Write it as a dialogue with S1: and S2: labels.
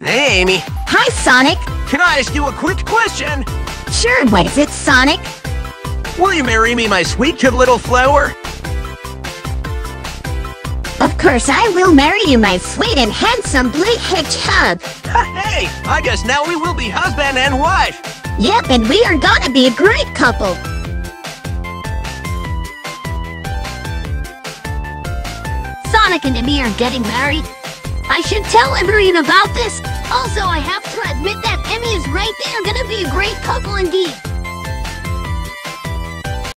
S1: Hey, Amy.
S2: Hi, Sonic.
S1: Can I ask you a quick question?
S2: Sure, what is it, Sonic?
S1: Will you marry me, my sweet little flower?
S2: Of course I will marry you, my sweet and handsome blue hedgehog.
S1: hey, I guess now we will be husband and wife.
S2: Yep, and we are gonna be a great couple. Sonic and Amy are getting married. I should tell everyone about this. Also, I have to admit that Amy is right. They are gonna be a great couple indeed.